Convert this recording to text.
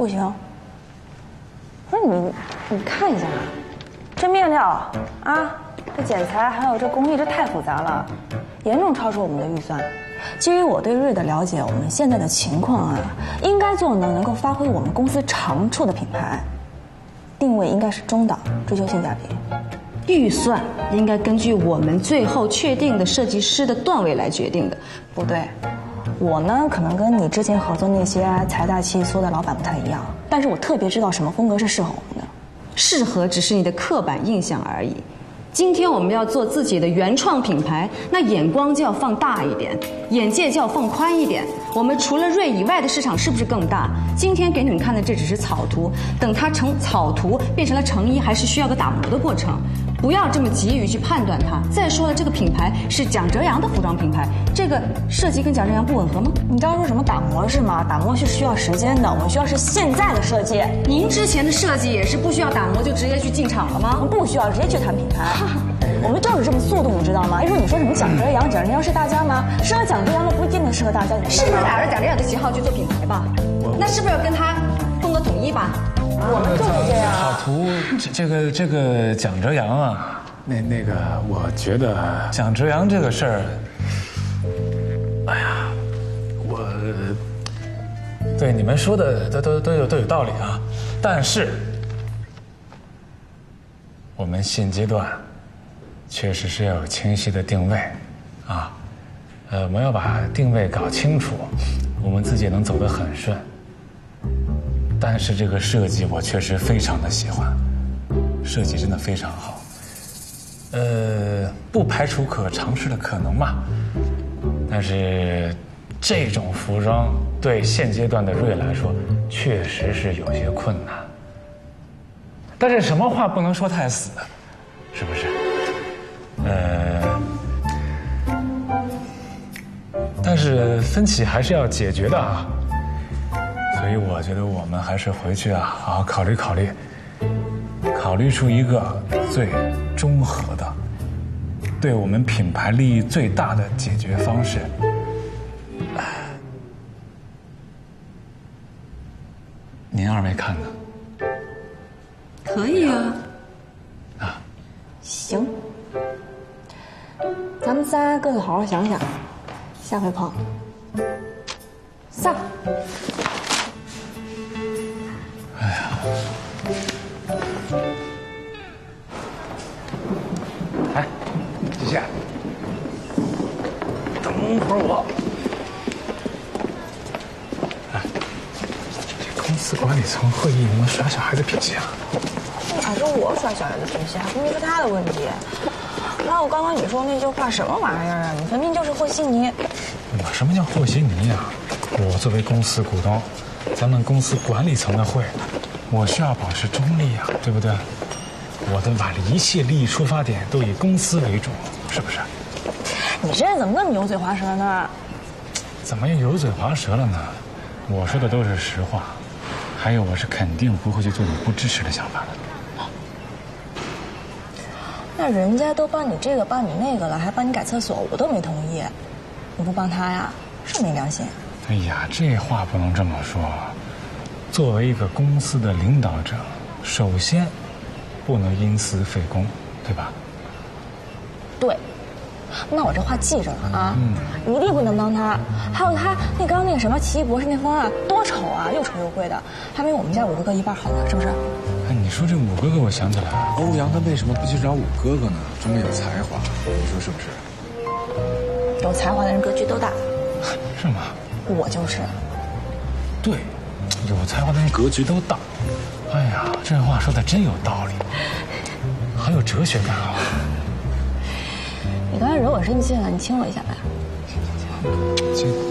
不行。不是你，你看一下，这面料啊，这剪裁还有这工艺，这太复杂了，严重超出我们的预算。基于我对瑞的了解，我们现在的情况啊，应该做呢能够发挥我们公司长处的品牌，定位应该是中档，追求性价比。预算应该根据我们最后确定的设计师的段位来决定的。不对，我呢可能跟你之前合作那些财大气粗的老板不太一样，但是我特别知道什么风格是适合我们的。适合只是你的刻板印象而已。今天我们要做自己的原创品牌，那眼光就要放大一点，眼界就要放宽一点。我们除了瑞以外的市场是不是更大？今天给你们看的这只是草图，等它成草图变成了成衣，还是需要个打磨的过程。不要这么急于去判断它。再说了，这个品牌是蒋哲阳的服装品牌，这个设计跟蒋哲阳不吻合吗？你刚刚说什么打磨是吗？打磨是需要时间的，我们需要是现在的设计。您之前的设计也是不需要打磨就直接去进场了吗？不需要直接去谈品牌。我们就是这么速度，你知道吗？一说你说什么蒋哲阳，蒋哲阳是大家吗？适合蒋哲阳的不一定适合大家。是不是打着蒋哲阳的旗号去做品牌吧？那是不是要跟他风格统一吧？我们就是这样。草图，这个这个蒋哲阳啊，那那个，我觉得蒋哲阳这个事儿，哎呀，我对你们说的都都都有都有道理啊，但是。我们现阶段确实是要有清晰的定位，啊，呃，我们要把定位搞清楚，我们自己能走得很顺。但是这个设计我确实非常的喜欢，设计真的非常好，呃，不排除可尝试的可能嘛。但是这种服装对现阶段的瑞来说，确实是有些困难。但是什么话不能说太死，是不是？呃，但是分歧还是要解决的啊。所以我觉得我们还是回去啊，好好考虑考虑，考虑出一个最中和的，对我们品牌利益最大的解决方式。您二位看呢？可以，啊，们仨各自好好想想，下回碰，散。哎呀，哎，季倩，等会儿我。哎，这公司管理层会议你们耍小孩子脾气啊？还是我耍小孩子脾气，还不明是他的问题。那我刚刚你说那句话什么玩意儿啊？你分明就是和稀泥。我什么叫和稀泥呀？我作为公司股东，咱们公司管理层的会，我需要保持中立啊，对不对？我的把一切利益出发点都以公司为主，是不是？你这人怎么那么油嘴滑舌呢？怎么又油嘴滑舌了呢？我说的都是实话，还有我是肯定不会去做你不支持的想法的。那人家都帮你这个帮你那个了，还帮你改厕所，我都没同意，你不帮他呀？是没良心。哎呀，这话不能这么说。作为一个公司的领导者，首先不能因私废公，对吧？对。那我这话记着了啊，一定不能帮他。还有他那刚刚那个什么奇异博士那方案，多丑啊，又丑又贵的，还没我们家五哥哥一半好呢，是不是？哎，你说这五哥哥，我想起来了，欧阳他为什么不去找五哥哥呢？这么有才华，你说是不是？有才华的人格局都大，是吗？我就是。对，有才华的人格局都大。哎呀，这话说的真有道理，很有哲学感啊。你刚才惹我生气了，你亲我一下呗。亲，亲亲。